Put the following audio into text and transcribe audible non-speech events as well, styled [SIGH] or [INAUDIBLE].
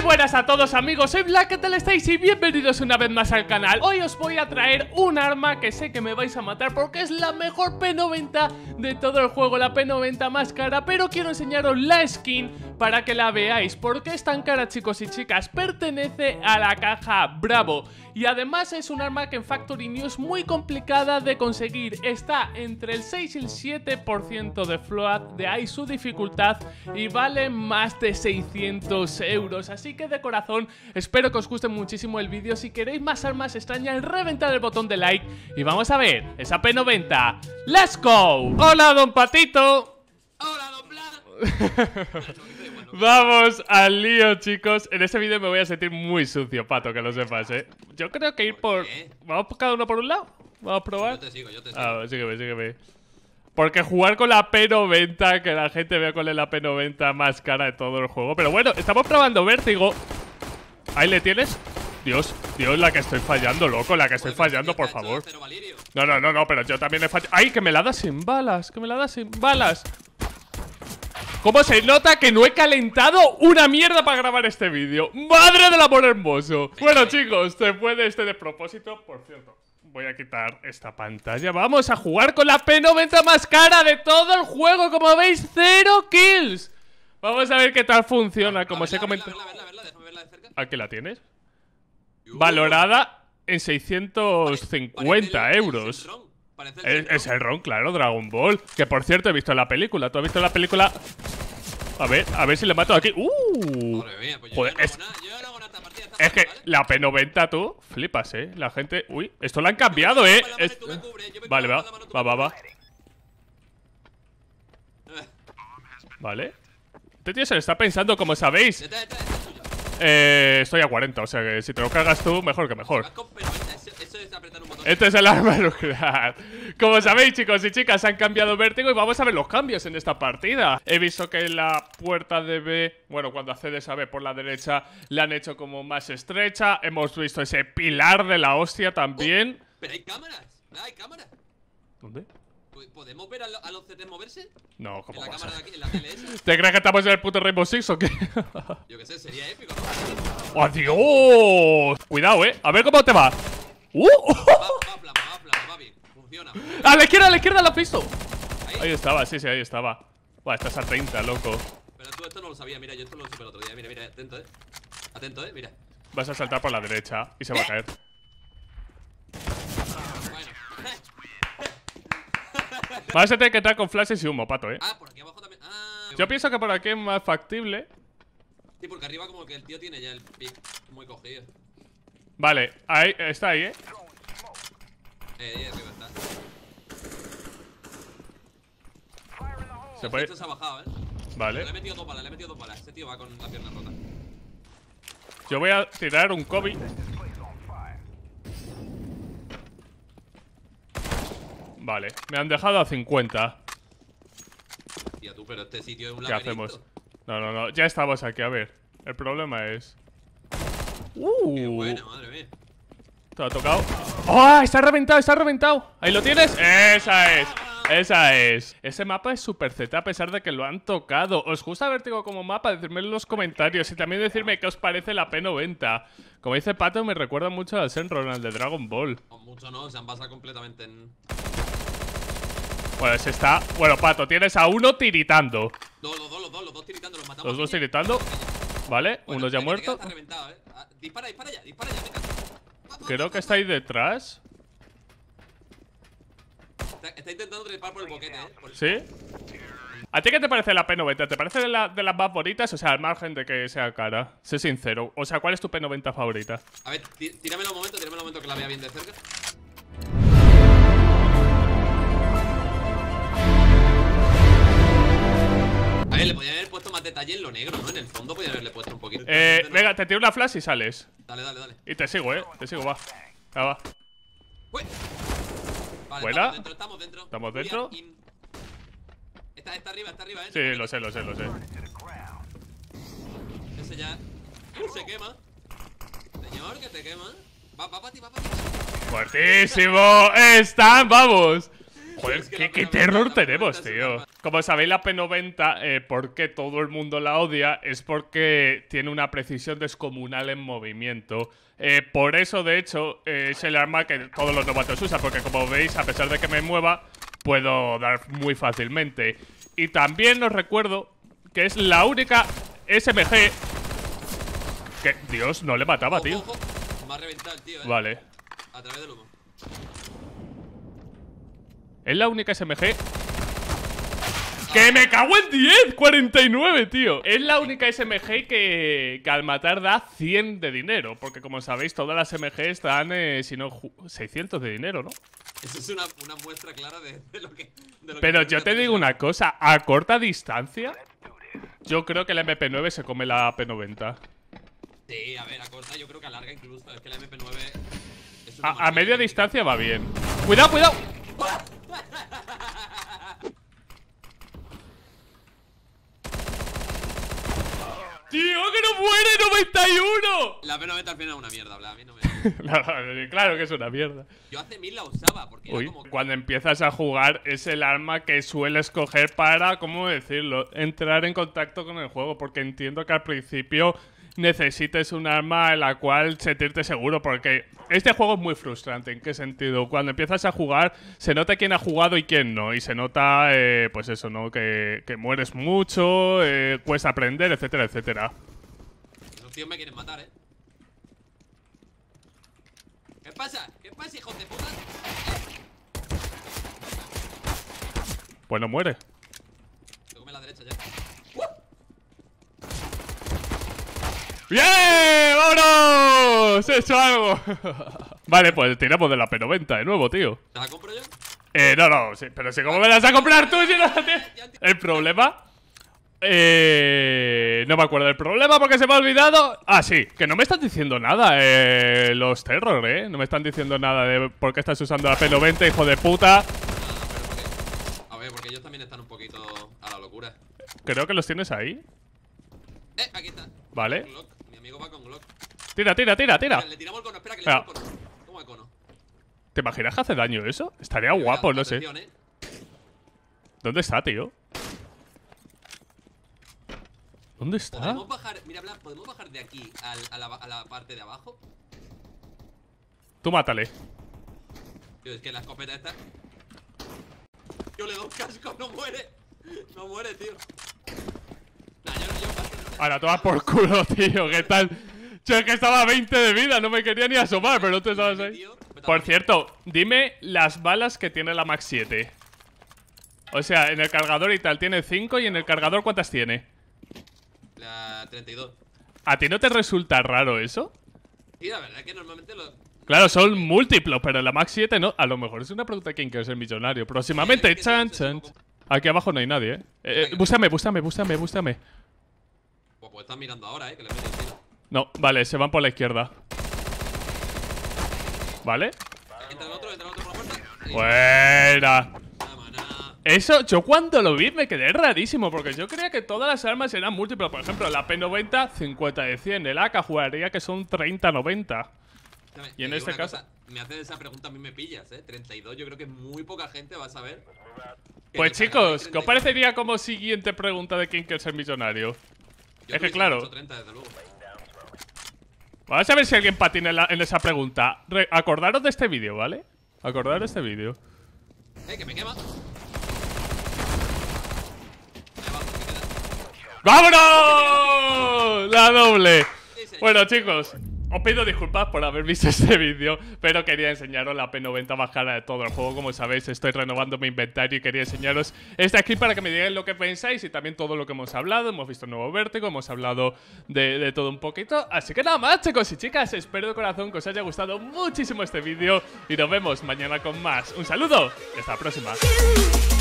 Muy buenas a todos amigos, soy Black Stacy y bienvenidos una vez más al canal. Hoy os voy a traer un arma que sé que me vais a matar porque es la mejor P90 de todo el juego La P90 más cara, pero quiero enseñaros la skin para que la veáis ¿Por qué es tan cara chicos y chicas? Pertenece a la caja Bravo Y además es un arma que en Factory News es muy complicada de conseguir Está entre el 6 y el 7% de float, de ahí su dificultad Y vale más de 600 euros Así que de corazón espero que os guste muchísimo el vídeo Si queréis más armas extrañas, reventar el botón de like Y vamos a ver, esa P90 ¡Let's go! ¡Hola, don Patito! ¡Hola, don Blas! [LAUGHS] [LAUGHS] Vamos al lío, chicos. En este vídeo me voy a sentir muy sucio, pato, que lo sepas, ¿eh? Yo creo que ir por... ¿Vamos cada uno por un lado? ¿Vamos a probar? Yo te sigo, yo te sigo. Ah, sígueme, sígueme. Porque jugar con la P90, que la gente vea cuál es la P90 más cara de todo el juego. Pero bueno, estamos probando Vértigo. Ahí le tienes. Dios, Dios, la que estoy fallando, loco, la que estoy fallando, por favor. No, no, no, no, pero yo también he fallado. ¡Ay, que me la das sin balas! ¡Que me la das sin balas! ¿Cómo se nota que no he calentado una mierda para grabar este vídeo? ¡Madre del amor hermoso! Bueno, chicos, después de este despropósito, por cierto, voy a quitar esta pantalla. Vamos a jugar con la P90 más cara de todo el juego. Como veis, cero kills. Vamos a ver qué tal funciona, como se comentó. ¿Aquí la tienes? Valorada en 650 euros. Es, el ron, claro, Dragon Ball. Que por cierto he visto la película. ¿Tú has visto la película? A ver, a ver si le mato aquí. ¡Uh! Joder, es, es que la P90 tú flipas, eh. La gente. Uy, esto lo han cambiado, eh. Vale, va, va, va, [LAUGHS] va. Vale. Este tío se le está pensando, como sabéis. Eh, estoy a 40, o sea que si te lo cargas tú, mejor que mejor. Este es el arma [LAUGHS] nuclear. Como sabéis, chicos y chicas, han cambiado vértigo y vamos a ver los cambios en esta partida. He visto que la puerta de B, bueno, cuando accedes a B por la derecha, la han hecho como más estrecha. Hemos visto ese pilar de la hostia también. Oh, pero hay cámaras, hay cámaras. ¿Dónde? ¿Podemos ver a, los CT moverse? No, ¿cómo ¿En la cámara de aquí, en la TLS? ¿Te crees que estamos en el puto Rainbow Six o qué? Yo qué sé, sería épico. [LAUGHS] ¡Adiós! Cuidado, eh. A ver cómo te va. ¡Uh! Va, va, va, bien. Funciona. A la izquierda, a la izquierda lo has visto. ¿Ahí? estaba, sí, sí, ahí estaba. Buah, estás a 30, loco. Pero tú esto no lo sabías, mira, yo esto lo supe el otro día. Mira, mira, atento, eh. Atento, eh, mira. Vas a saltar por la derecha y se va a caer. Vas a tener que entrar con flashes y humo, pato, eh. Ah, por aquí abajo también. Ah, Yo pienso que por aquí es más factible. Sí, porque arriba como que el tío tiene ya el pick muy cogido. Vale, ahí, está ahí, eh. Eh, ahí arriba está. Se puede. Se ha bajado, eh. Vale. Le he metido dos balas, le he metido dos balas. Ese tío va con la pierna rota. Yo voy a tirar un Kobe. Vale, me han dejado a 50. Tía, tú, pero este sitio es un ¿Qué hacemos? No, no, no, ya estamos aquí, a ver. El problema es... ¡Uh! Qué buena, madre mía. Te ha tocado. ¡Oh! Está reventado, está reventado. Ahí lo tienes. Esa es. Esa es. Ese mapa es super Z a pesar de que lo han tocado. ¿Os gusta Vértigo como mapa? Decidme en los comentarios y también decirme qué os parece la P90. Como dice Pato, me recuerda mucho al Senron, al de Dragon Ball. mucho no, se han basado completamente en... Pues está... Bueno, Pato, tienes a uno tiritando. Dos, los dos, los dos, los dos tiritando, los matamos. Los dos tiritando. Vale, uno ya muerto. ¿eh? Ah, dispara, dispara ya, dispara ya. Creo que está ahí detrás. Está, intentando trepar por el boquete, ¿eh? ¿Sí? ¿A ti qué te parece la P90? ¿Te parece de, de, las más bonitas? O sea, al margen de que sea cara. Sé sincero. O sea, ¿cuál es tu P90 favorita? A ver, tíramelo un momento, tíramelo un momento que la vea bien de cerca. le podía haber detalle en lo negro, ¿no? En el fondo podía haberle puesto un poquito. Eh, venga, te tiro una flash y sales. Dale, dale, dale. Y te sigo, eh. Te sigo, va. Ya va. Uy. Vale, ¿Buena? Estamos dentro, estamos dentro. ¿Estamos dentro? Está, está arriba, está arriba, eh. Sí, lo sé, lo sé, lo sé. Ese ya se quema. Señor, que te quema. Va, va para ti, va para ti. ¡Fuertísimo! ¡Están! ¡Vamos! Joder, qué, qué terror tenemos, tío. Como sabéis, la P90, eh, ¿por qué todo el mundo la odia? Es porque tiene una precisión descomunal en movimiento. Eh, por eso, de hecho, eh, es el arma que todos los novatos usan, porque como veis, a pesar de que me mueva, puedo dar muy fácilmente. Y también os recuerdo que es la única SMG que... Dios, no le mataba, Ojo, tío. ojo. Me ha reventado el tío, eh. Vale. A través del humo. Es la única SMG ¡Que me cago en 10! 49, tío Es la única SMG que, que al matar da 100 de dinero Porque como sabéis, todas las SMGs dan, eh, si no, ju- 600 de dinero, ¿no? Eso es una, una muestra clara de, de lo que. de lo que Pero yo te digo una cosa A corta distancia Yo creo que la MP9 se come la P90 Sí, a ver, a corta yo creo que a larga incluso. Es que la MP9 es una A, a media distancia va bien Cuidado, cuidado ¡Tío, que no muere! ¡91! La P90 al final es una mierda, bla. A mí no me. [LAUGHS] No, no, claro que es una mierda. Yo hace mil la usaba porque Uy, era como. cuando empiezas a jugar es el arma que sueles coger para, ¿cómo decirlo? Entrar en contacto con el juego, porque entiendo que al principio necesites un arma en la cual sentirte seguro, porque este juego es muy frustrante. ¿En qué sentido? Cuando empiezas a jugar, se nota quién ha jugado y quién no, y se nota, eh, pues eso, ¿no? Que, que mueres mucho, eh, cuesta aprender, etcétera, etcétera. Esos tíos me quieren matar, eh. ¿Qué pasa? ¿Qué pasa, hijos de puta? Pues no muere. Se come la derecha ya. ¡Bien! ¡Vámonos! ¡He hecho algo! [LAUGHS] vale, pues tiramos de la P90 de nuevo, tío. ¿Te la compro yo? Eh, no, no, sí, pero si cómo me la vas a comprar tú si no la tienes? El problema... Eh, no me acuerdo del problema porque se me ha olvidado. Ah, sí, que no me están diciendo nada eh, los terror, ¿eh? No me están diciendo nada de por qué estás usando la P90, hijo de puta. Porque. A ver, porque ellos también están un poquito a la locura. Creo que los tienes ahí. Eh, aquí está. Vale. Amigo va con Glock. Tira, tira, tira, tira. Le tiramos el cono, espera que le tiramos el cono. ¿Cómo el cono? ¿Te imaginas que hace daño eso? Estaría Cuidado, guapo, no sé. eh. ¿Dónde está, tío? ¿Dónde está? ¿Podemos bajar, mira, Blas, ¿podemos bajar de aquí al- a, la, a la parte de abajo? Tú mátale. Tío, es que la escopeta esta. Yo le doy un casco, no muere. No muere, tío. Nah, yo, yo paso. Ahora tomas por culo, [LAUGHS] tío. ¿Qué tal? Yo es que estaba a 20 de vida, no me quería ni asomar, pero no te estabas ahí. Por cierto, dime las balas que tiene la Max 7. O sea, en el cargador y tal tiene 5 y en el cargador ¿cuántas tiene? La 32. ¿A ti no te resulta raro eso? Y la verdad es que normalmente lo. Claro, son múltiplos, pero en la Max 7 no. A lo mejor es una pregunta quién quiere ser millonario. Próximamente, chan, chan. Aquí abajo no hay nadie, ¿eh? eh Venga. búscame, búscame, búscame, búscame. Pues, pues están mirando ahora, eh, que le meten tiro. No, vale, se van por la izquierda. ¿Vale? Entra el otro, entra el otro por la puerta. Buena. Eso, yo cuando lo vi me quedé rarísimo, porque yo creía que todas las armas eran múltiples. Por ejemplo, la P90, 50 de 100. El AK jugaría que son 30-90. Escúchame, Y en este caso- cosa, me haces esa pregunta, a mí me pillas, eh. 32, yo creo que muy poca gente va a saber. Pues chicos, ¿qué os 32. parecería como siguiente pregunta de quién quiere ser millonario? Yo es que claro. dicho 30, desde luego. Vamos a ver si alguien patina en, la- en esa pregunta. Re- acordaros de este vídeo, ¿vale? Acordaros de este vídeo. Eh, que me quema. ¡Vámonos! La doble. Bueno, chicos, os pido disculpas por haber visto [LAUGHS] este vídeo, pero quería enseñaros la P90 más cara de todo el juego. Como sabéis, estoy renovando mi inventario y quería enseñaros este aquí para que me digáis lo que pensáis y también todo lo que hemos hablado. Hemos visto un nuevo vértigo, hemos hablado de, de todo un poquito. Así que nada más, chicos y chicas, espero de corazón que os haya gustado muchísimo este vídeo y nos vemos mañana con más. Un saludo y hasta la próxima.